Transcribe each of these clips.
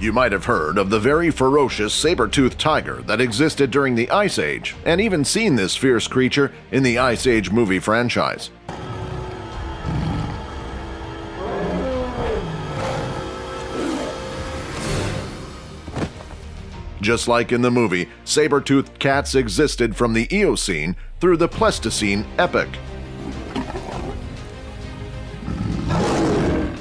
You might have heard of the very ferocious saber-toothed tiger that existed during the Ice Age, and even seen this fierce creature in the Ice Age movie franchise. Just like in the movie, saber-toothed cats existed from the Eocene through the Pleistocene epoch.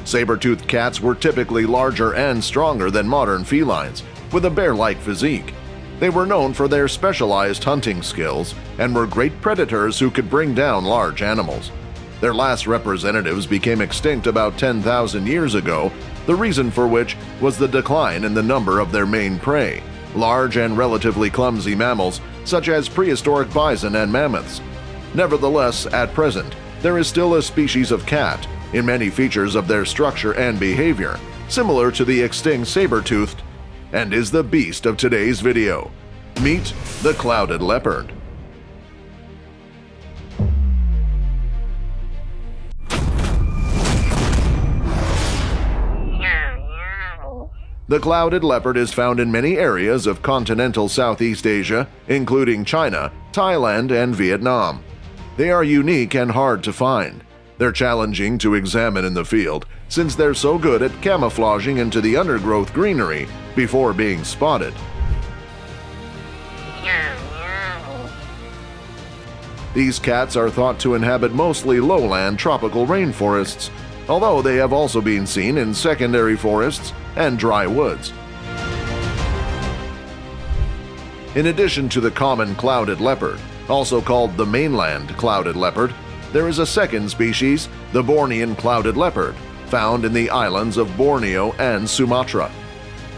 Saber-toothed cats were typically larger and stronger than modern felines, with a bear-like physique. They were known for their specialized hunting skills and were great predators who could bring down large animals. Their last representatives became extinct about 10,000 years ago, the reason for which was the decline in the number of their main prey, large and relatively clumsy mammals such as prehistoric bison and mammoths. Nevertheless, at present, there is still a species of cat in many features of their structure and behavior, similar to the extinct saber-toothed, and is the beast of today's video. Meet the clouded leopard. The clouded leopard is found in many areas of continental Southeast Asia, including China, Thailand, and Vietnam. They are unique and hard to find. They're challenging to examine in the field since they're so good at camouflaging into the undergrowth greenery before being spotted. These cats are thought to inhabit mostly lowland tropical rainforests, although they have also been seen in secondary forests and dry woods. In addition to the common clouded leopard, also called the mainland clouded leopard, there is a second species, the Bornean clouded leopard, found in the islands of Borneo and Sumatra.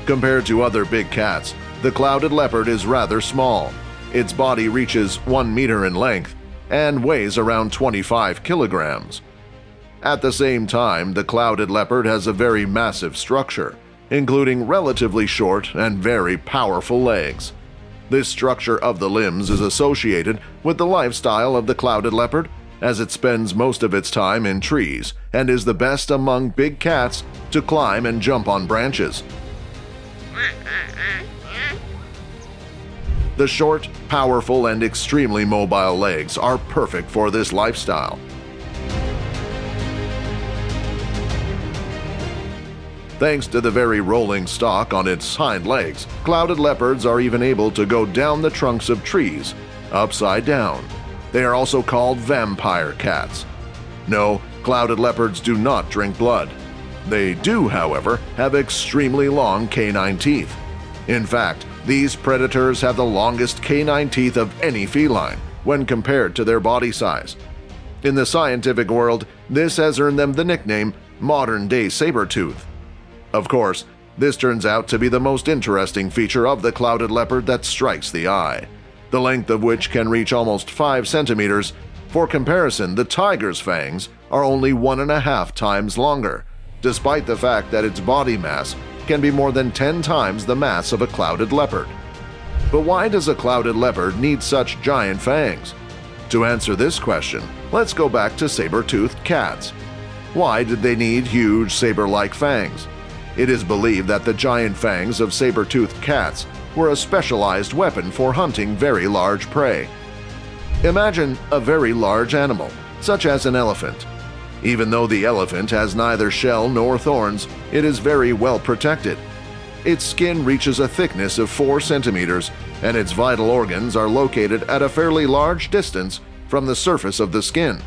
Compared to other big cats, the clouded leopard is rather small. Its body reaches 1 meter in length and weighs around 25 kilograms. At the same time, the clouded leopard has a very massive structure, including relatively short and very powerful legs. This structure of the limbs is associated with the lifestyle of the clouded leopard as it spends most of its time in trees and is the best among big cats to climb and jump on branches. The short, powerful, and extremely mobile legs are perfect for this lifestyle. Thanks to the very rolling stalk on its hind legs, clouded leopards are even able to go down the trunks of trees, upside down. They are also called vampire cats. No, clouded leopards do not drink blood. They do, however, have extremely long canine teeth. In fact, these predators have the longest canine teeth of any feline when compared to their body size. In the scientific world, this has earned them the nickname modern-day saber-tooth. Of course, this turns out to be the most interesting feature of the clouded leopard that strikes the eye, the length of which can reach almost 5 centimeters. For comparison, the tiger's fangs are only one and a half times longer, despite the fact that its body mass can be more than 10 times the mass of a clouded leopard. But why does a clouded leopard need such giant fangs? To answer this question, let's go back to saber-toothed cats. Why did they need huge saber-like fangs? It is believed that the giant fangs of saber-toothed cats were a specialized weapon for hunting very large prey. Imagine a very large animal, such as an elephant. Even though the elephant has neither shell nor thorns, it is very well protected. Its skin reaches a thickness of 4 centimeters, and its vital organs are located at a fairly large distance from the surface of the skin.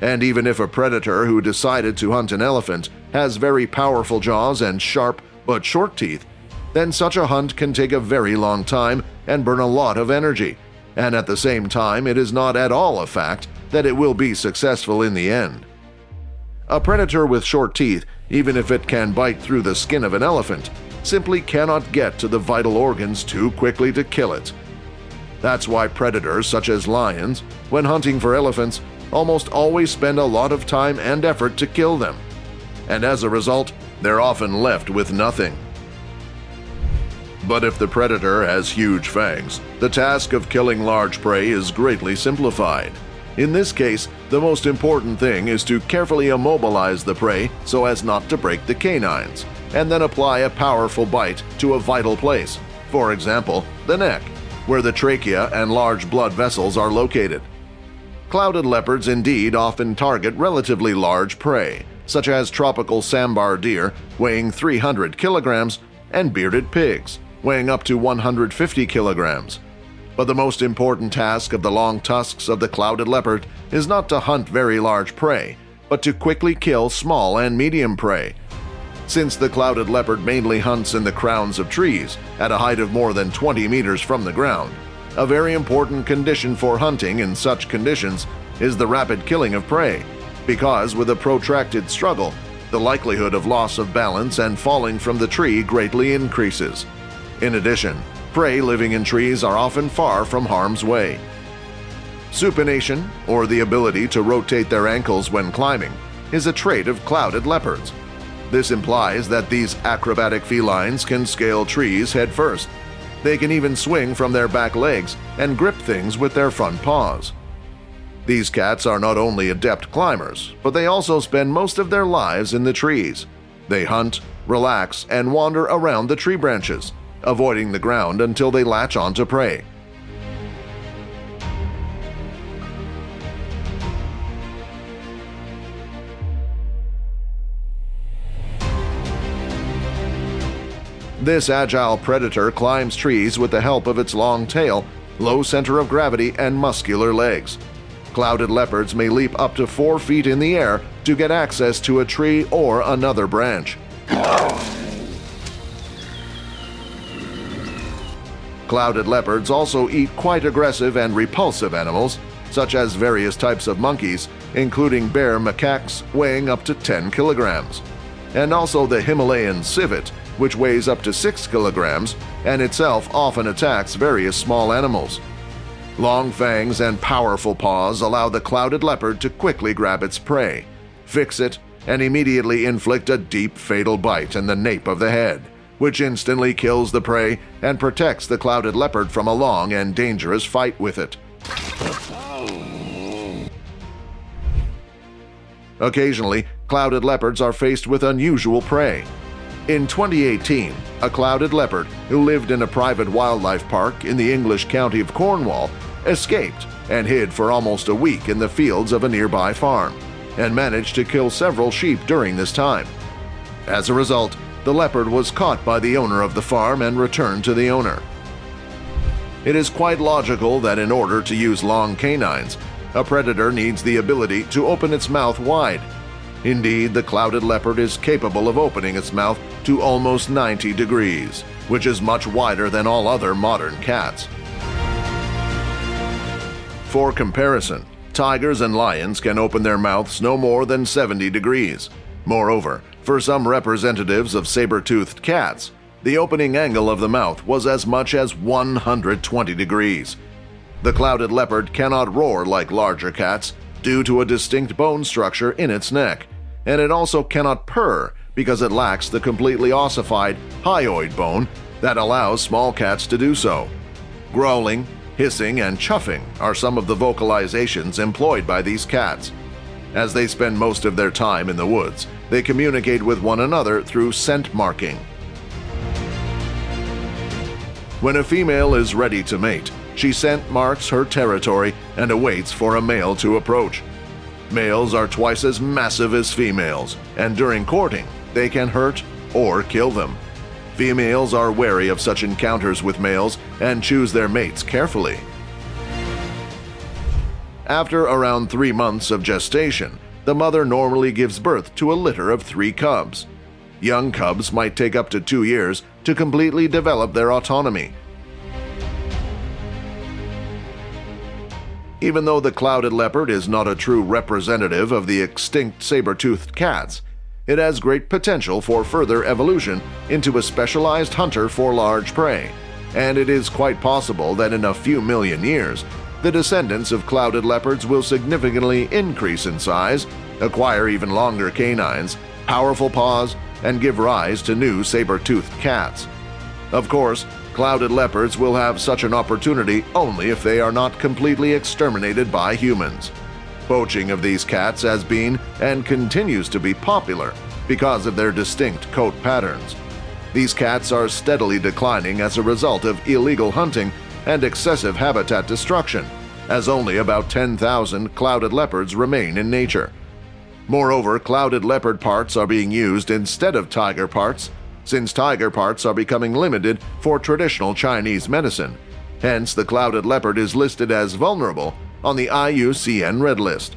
And even if a predator who decided to hunt an elephant has very powerful jaws and sharp but short teeth, then such a hunt can take a very long time and burn a lot of energy, and at the same time it is not at all a fact that it will be successful in the end. A predator with short teeth, even if it can bite through the skin of an elephant, simply cannot get to the vital organs too quickly to kill it. That's why predators such as lions, when hunting for elephants, almost always spend a lot of time and effort to kill them. And as a result, they're often left with nothing. But if the predator has huge fangs, the task of killing large prey is greatly simplified. In this case, the most important thing is to carefully immobilize the prey so as not to break the canines, and then apply a powerful bite to a vital place, for example, the neck, where the trachea and large blood vessels are located. Clouded leopards indeed often target relatively large prey, such as tropical sambar deer weighing 300 kilograms and bearded pigs weighing up to 150 kilograms. But the most important task of the long tusks of the clouded leopard is not to hunt very large prey, but to quickly kill small and medium prey. Since the clouded leopard mainly hunts in the crowns of trees at a height of more than 20 meters from the ground, a very important condition for hunting in such conditions is the rapid killing of prey, because with a protracted struggle, the likelihood of loss of balance and falling from the tree greatly increases. In addition, prey living in trees are often far from harm's way. Supination, or the ability to rotate their ankles when climbing, is a trait of clouded leopards. This implies that these acrobatic felines can scale trees head first. They can even swing from their back legs and grip things with their front paws. These cats are not only adept climbers, but they also spend most of their lives in the trees. They hunt, relax, and wander around the tree branches avoiding the ground until they latch onto prey. This agile predator climbs trees with the help of its long tail, low center of gravity, and muscular legs. Clouded leopards may leap up to 4 feet in the air to get access to a tree or another branch. Clouded leopards also eat quite aggressive and repulsive animals, such as various types of monkeys, including bear macaques weighing up to 10 kilograms, and also the Himalayan civet, which weighs up to 6 kilograms and itself often attacks various small animals. Long fangs and powerful paws allow the clouded leopard to quickly grab its prey, fix it, and immediately inflict a deep fatal bite in the nape of the head which instantly kills the prey and protects the clouded leopard from a long and dangerous fight with it. Occasionally, clouded leopards are faced with unusual prey. In 2018, a clouded leopard who lived in a private wildlife park in the English county of Cornwall escaped and hid for almost a week in the fields of a nearby farm, and managed to kill several sheep during this time. As a result, the leopard was caught by the owner of the farm and returned to the owner. It is quite logical that in order to use long canines, a predator needs the ability to open its mouth wide. Indeed, the clouded leopard is capable of opening its mouth to almost 90 degrees, which is much wider than all other modern cats. For comparison, tigers and lions can open their mouths no more than 70 degrees. Moreover, for some representatives of saber-toothed cats, the opening angle of the mouth was as much as 120 degrees. The clouded leopard cannot roar like larger cats due to a distinct bone structure in its neck, and it also cannot purr because it lacks the completely ossified hyoid bone that allows small cats to do so. Growling, hissing, and chuffing are some of the vocalizations employed by these cats. As they spend most of their time in the woods, they communicate with one another through scent marking. When a female is ready to mate, she scent marks her territory and awaits for a male to approach. Males are twice as massive as females, and during courting, they can hurt or kill them. Females are wary of such encounters with males and choose their mates carefully. After around three months of gestation, the mother normally gives birth to a litter of three cubs. Young cubs might take up to two years to completely develop their autonomy. Even though the clouded leopard is not a true representative of the extinct saber-toothed cats, it has great potential for further evolution into a specialized hunter for large prey, and it is quite possible that in a few million years, the descendants of clouded leopards will significantly increase in size, acquire even longer canines, powerful paws, and give rise to new saber-toothed cats. Of course, clouded leopards will have such an opportunity only if they are not completely exterminated by humans. Poaching of these cats has been and continues to be popular because of their distinct coat patterns. These cats are steadily declining as a result of illegal hunting and excessive habitat destruction, as only about 10,000 clouded leopards remain in nature. Moreover, clouded leopard parts are being used instead of tiger parts, since tiger parts are becoming limited for traditional Chinese medicine. Hence, the clouded leopard is listed as vulnerable on the IUCN Red List.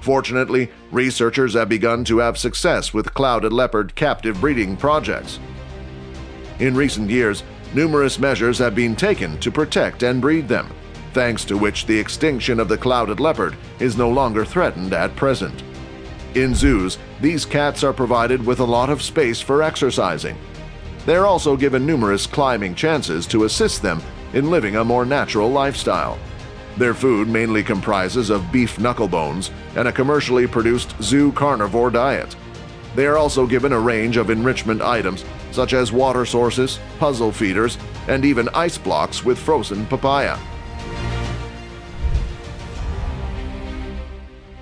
Fortunately, researchers have begun to have success with clouded leopard captive breeding projects. In recent years, numerous measures have been taken to protect and breed them, thanks to which the extinction of the clouded leopard is no longer threatened at present. In zoos, these cats are provided with a lot of space for exercising. They're also given numerous climbing chances to assist them in living a more natural lifestyle. Their food mainly comprises of beef knuckle bones and a commercially produced zoo carnivore diet. They are also given a range of enrichment items such as water sources, puzzle feeders, and even ice blocks with frozen papaya.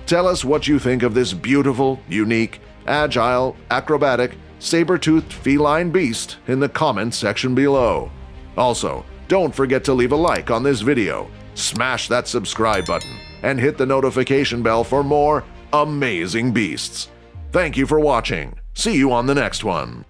Tell us what you think of this beautiful, unique, agile, acrobatic, saber-toothed feline beast in the comments section below. Also, don't forget to leave a like on this video, smash that subscribe button, and hit the notification bell for more amazing beasts. Thank you for watching. See you on the next one.